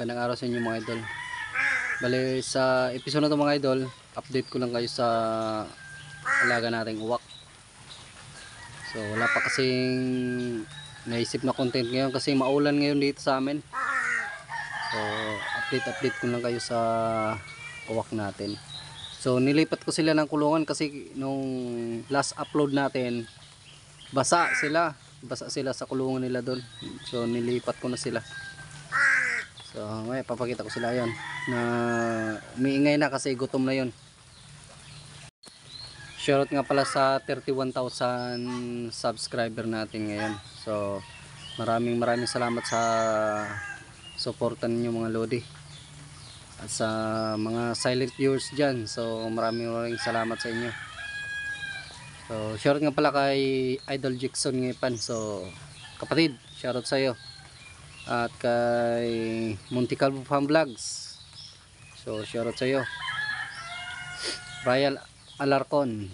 magandang araw sa inyo mga idol. Bale, sa episode na to mga idol, update ko lang kayo sa alaga nating uwak. So, wala pa kasing naisip na content ngayon kasi maulan ngayon dito sa amin. So, update-update ko lang kayo sa uwak natin. So, nilipat ko sila ng kulungan kasi nung last upload natin, basa sila. Basa sila sa kulungan nila doon. So, nilipat ko na sila. So, ngayon papakita ko sila yon na umiingay na kasi gutom na yon. Shoutout nga pala sa 31,000 subscriber natin ngayon. So, maraming maraming salamat sa suportan ninyo mga lodi. At sa mga silent viewers dyan. So, maraming maraming salamat sa inyo. So, shoutout nga pala kay Idol Jackson Ngipan. So, kapatid, shoutout sa iyo at kay Monte Calvo Farm Vlogs. So shoutout sa iyo. Ryan Alarcon.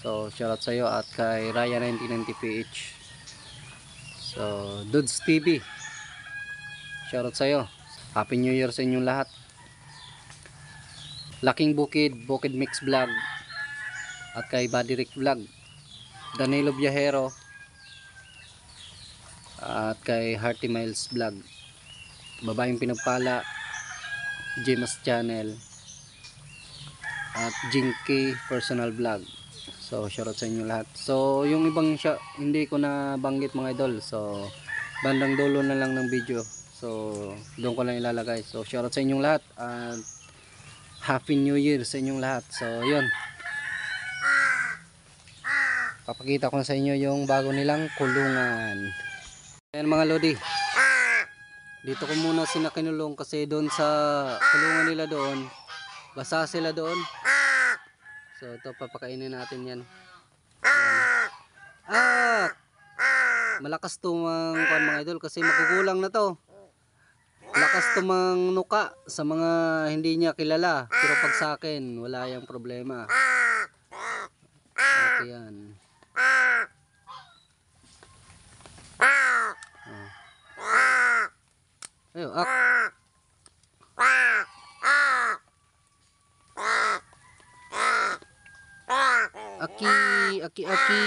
So shoutout sa iyo. At kay Ryan 1990PH so Dudes TV shoutout sa iyo. Happy New Year sa inyong lahat. Laking Bukid Bukid Mix Vlog. At kay Buddy Rick Vlog. Danilo Viajero at kay Hearty Miles Vlog. Babaeng pinagpala James Channel at Jinky Personal Vlog. So shoutout sa inyo lahat. So yung ibang hindi ko na banggit mga idol. So bandang dulo na lang ng video. So doon ko lang ilalagay. So shoutout sa inyong lahat. At Happy New Year sa inyong lahat. So yun. Papakita ko sa inyo yung bago nilang kulungan Ayan mga lodi. Dito ko muna sina kinulong kasi doon sa kulungan nila doon, basa sila doon. So ito papakainin natin yan. Ah! Malakas tumang kuan mga idol kasi magugulang na to. Malakas tumang nuka sa mga hindi niya kilala. Pero pag sa akin, wala yung problema. Okay yan. Ayo, ak. Aki, aki, aki.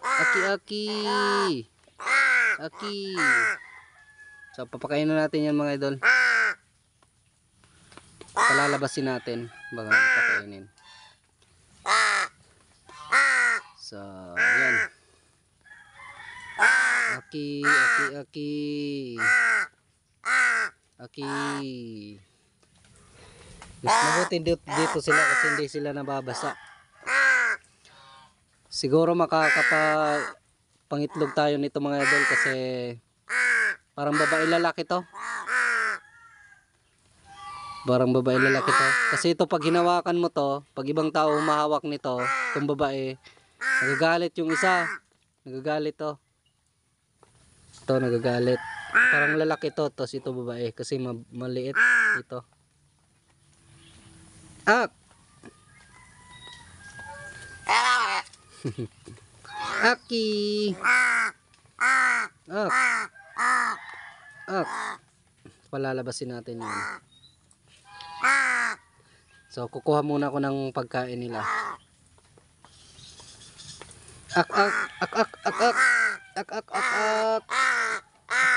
Aki, aki. Aki. So, papakainin natin yan mga idol. Palalabasin natin bago papakainin. So, yan. Aki, aki, aki. Aki. Mas mabuti dito, sila kasi hindi sila nababasa. Siguro makakapa pangitlog tayo nito mga idol kasi parang babae lalaki to. Parang babae lalaki to. Kasi ito pag hinawakan mo to, pag ibang tao humahawak nito, itong babae, nagagalit yung isa. Nagagalit to. Ito nagagalit. Parang lalaki to, tapos ito babae kasi ma- maliit ito. Up! Aki! Up! Up! Palalabasin natin yun. So, kukuha muna ako ng pagkain nila. Ak, ak, ak, ak, ak, ak. Ak, ak, ak, ak.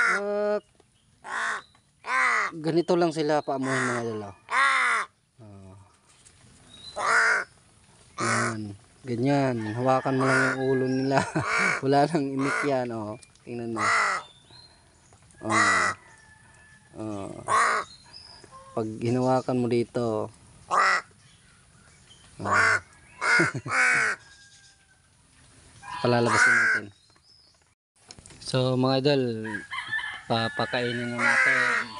Ak. Ganito lang sila paamuhin mga lalo. Oh. Yan. Ganyan. Hawakan mo lang yung ulo nila. Wala nang imik yan. Oh. Tingnan mo. Oh. Oh. Pag hinawakan mo dito. Oh. Palalabasin natin. So mga idol, papakainin na natin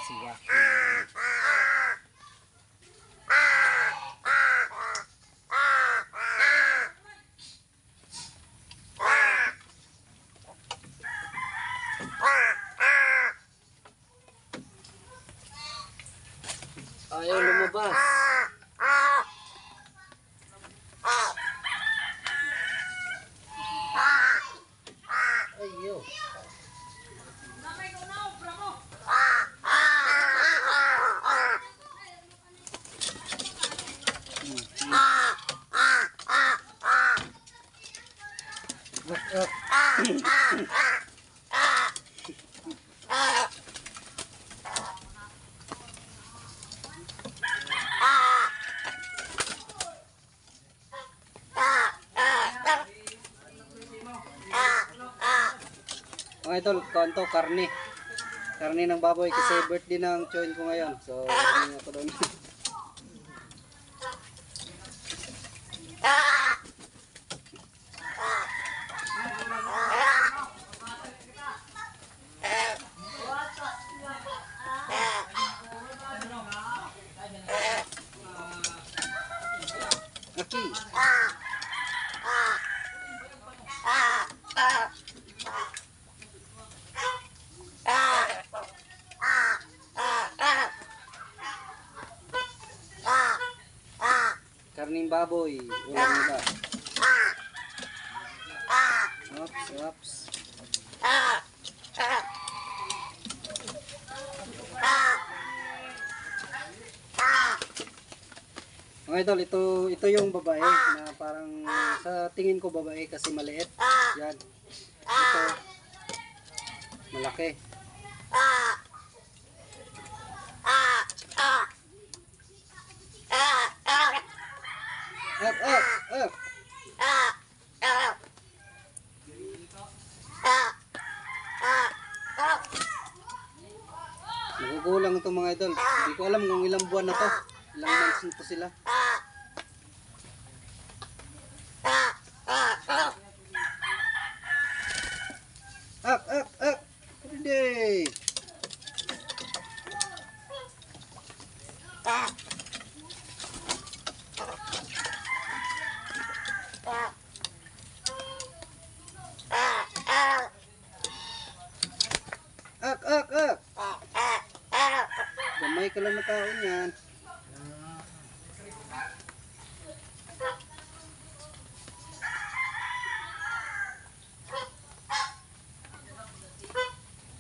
mga idol, kanto, karne. Karne ng baboy kasi birthday ng choin ko ngayon. So, hindi ako doon. Aki. Baboy. Ulam nila. Ops, ops. Mga idol, ito, ito yung babae na parang sa tingin ko babae kasi maliit. Yan. Ito. Malaki. Up, Nagugulang ito mga idol. Hindi ko alam kung ilang buwan na to. Ilang months na to sila. Up, up, up. Hindi. Up, up, up. Gamay ka lang niyan.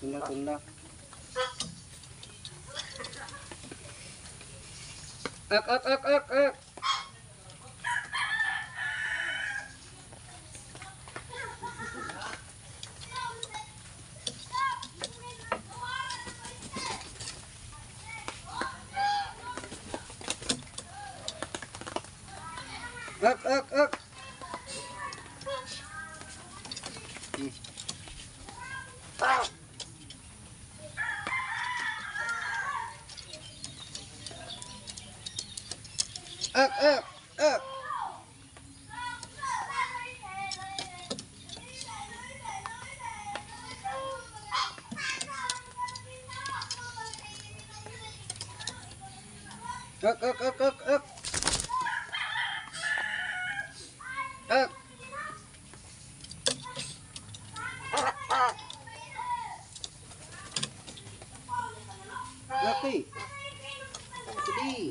Tunda, tunda. Ak, ak, ak, ak. Ak, ak, ak. Hmm. Up, up, up. Up, up, up, up, up. Up. Okay. Jadi.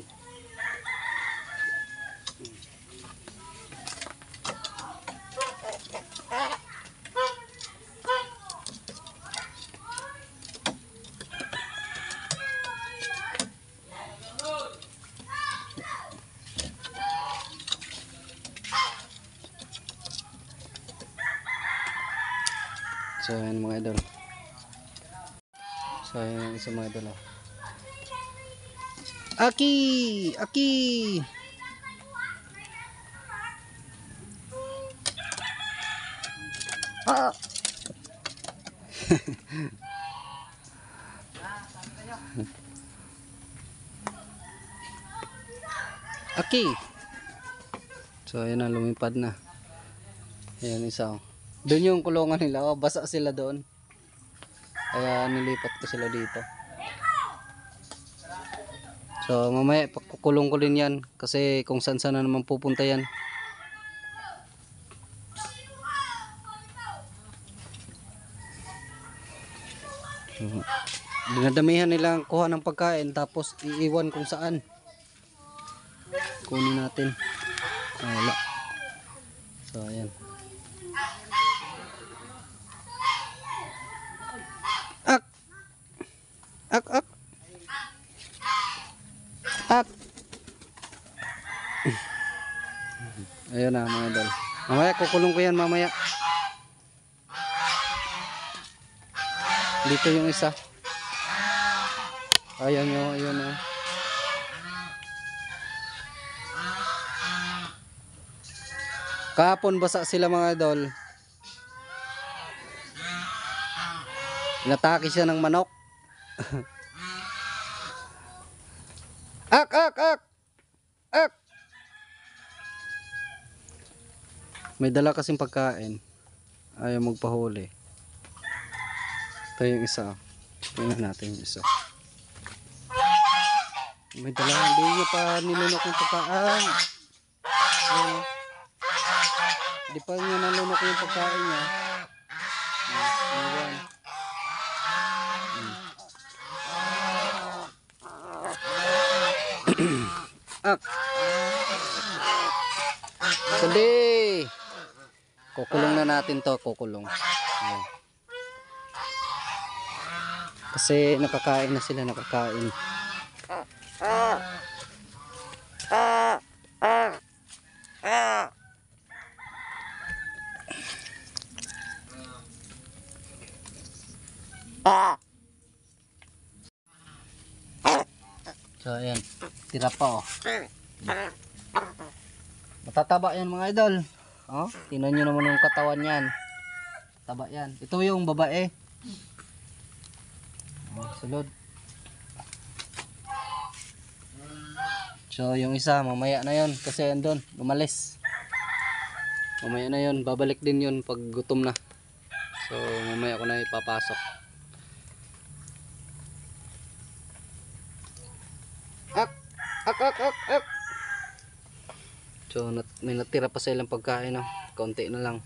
So ayan mga idol. So ayan isa mga idol. oh. Aki! Aki! Ah! Aki! So ayan na lumipad na. Ayan isa oh. Doon yung kulungan nila. Oh, basa sila doon. Kaya nilipat ko sila dito. So mamaya pakukulong ko din yan. Kasi kung saan saan na naman pupunta yan. Dinadamihan nilang kuha ng pagkain tapos iiwan kung saan. Kunin natin. Ah, wala. So ayan. Ak. Ak ak. Ak. Ayun na mga idol. Mamaya kukulong ko yan mamaya. Dito yung isa. Ayan nyo, ayun o. Kahapon basa sila mga idol. Inatake siya ng manok. ak, ak! Ak! May dala kasing pagkain. Ayaw magpahuli. Ito yung isa. Tingnan natin yung isa. May dala. Hindi niya pa nilunok yung pagkain. Ayan. Hindi pa niya nalunok yung pagkain niya. Ayan. Ak. Sandi. Kukulong na natin to, kukulong. Ayan. Kasi nakakain na sila, nakakain. So ayan, tira pa oh. Matataba yan mga idol. Oh, tingnan nyo naman yung katawan yan. Taba yan. Ito yung babae. Oh, sulod. So yung isa mamaya na yon kasi andun umalis. Mamaya na yon babalik din yon pag gutom na. So mamaya ko na ipapasok. Ak! Ak! Ak! Ak! Ak! So nat may natira pa sa ilang pagkain no. Konti na lang.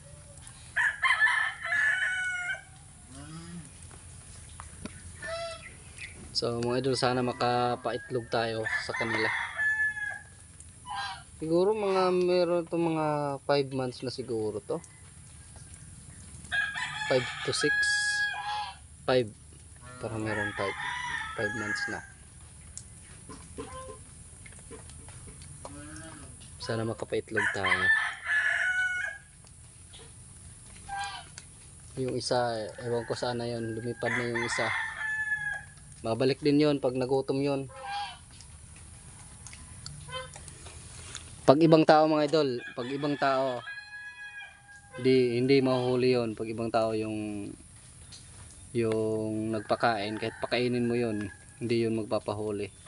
So mga idol sana makapaitlog tayo sa kanila. Siguro mga meron to mga 5 months na siguro to. 5 to 6. 5 para meron 5 5 months na. Sana makapaitlog tayo. Yung isa, ewan ko sana yon lumipad na yung isa. Babalik din yon pag nagutom yon. Pag ibang tao mga idol, pag ibang tao, di, hindi mahuhuli yon Pag ibang tao yung yung nagpakain, kahit pakainin mo yon hindi yun magpapahuli.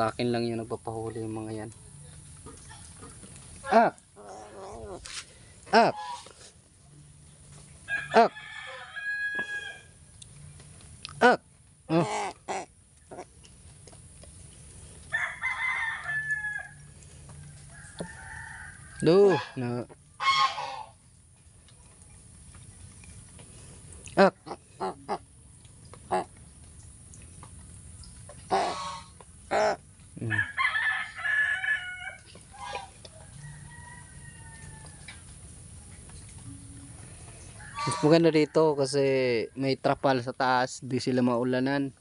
Sa akin lang yung nagpapahuli yung mga yan. Up! Up! Up! Up! Oh. Do, na. Up! Mm. Mas maganda dito kasi may trapal sa taas, di sila maulanan.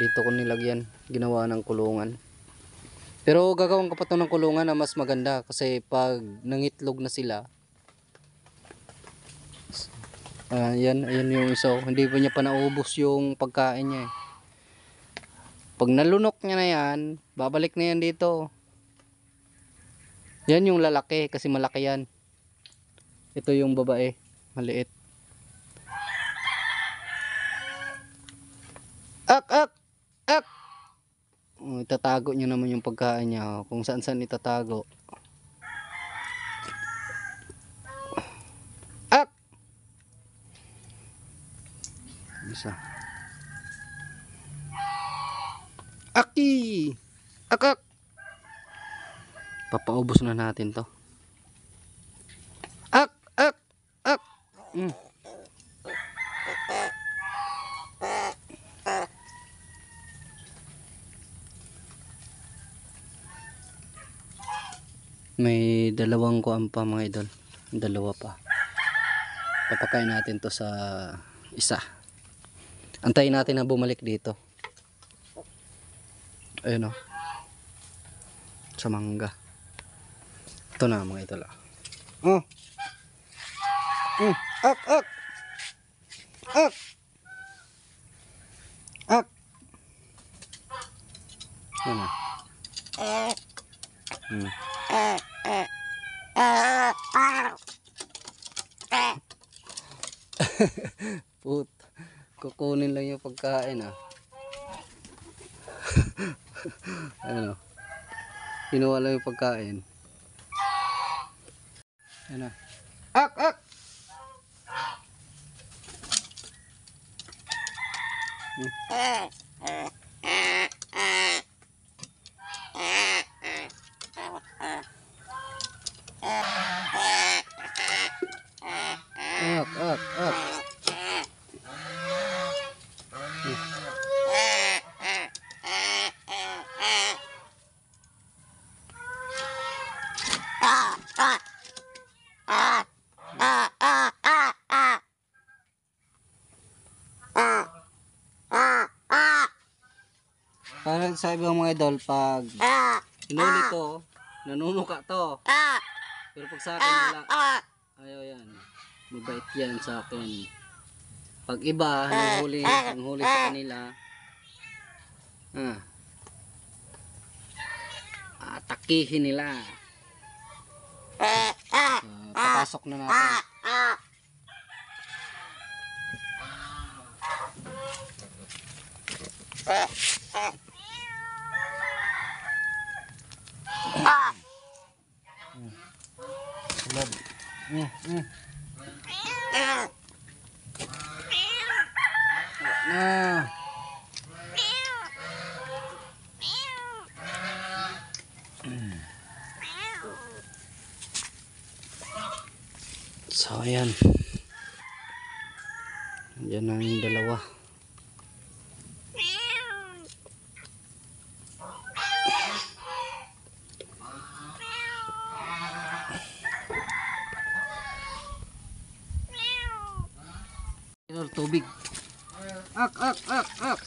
Dito ko nilagyan, ginawa ng kulungan. Pero gagawin ko pa to ng kulungan na mas maganda kasi pag nangitlog na sila, ah yan, ayan yung isa. oh. Hindi pa niya pa naubos yung pagkain niya eh. Pag nalunok niya na yan, babalik na yan dito. Yan yung lalaki kasi malaki yan. Ito yung babae, maliit. Ak, ak, ak. Itatago niya naman yung pagkain niya. oh. Kung saan saan itatago. Ak. Isa. Aki! Akak! Papaubos na natin to. Ak! Ak! Ak! Mm. May dalawang kuan pa mga idol. Dalawa pa. Papakain natin to sa isa. Antayin natin na bumalik dito. Ayun o. Sa mangga. Ito na mga idol. ah. Oh. Mm. Ak, ak. Ak. Ak. Na. Hmm. Put. Kukunin lang yung pagkain ah. ano? Kinuha lang yung pagkain. Ano? Ak! Ak! Ak! Parang sa ibang mga idol, pag hinuli to, nanunuka to. Pero pag sa akin, wala. Ayaw yan. Mabait yan sa akin. Pag iba, nanghuli, nanghuli sa kanila, ah, atakihin nila. Ah, papasok na natin. Love. Mm, mm. Tubig. Ak, ak, ak, ak.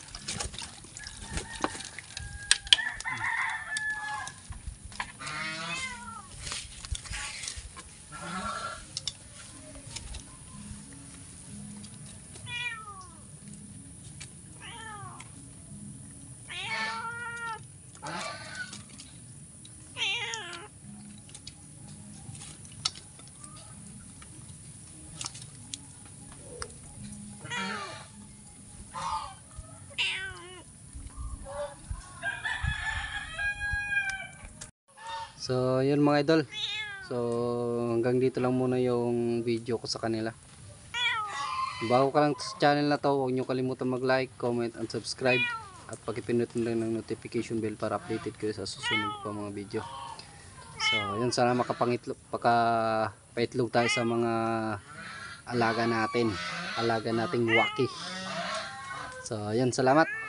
So, yun mga idol. So, hanggang dito lang muna yung video ko sa kanila. Bago ka lang sa channel na to, huwag nyo kalimutan mag-like, comment, and subscribe. At pakipindot mo rin ng notification bell para updated kayo sa susunod pa mga video. So, yun sana makapangitlog, pakapaitlog tayo sa mga alaga natin. Alaga nating waki. So, yun, salamat.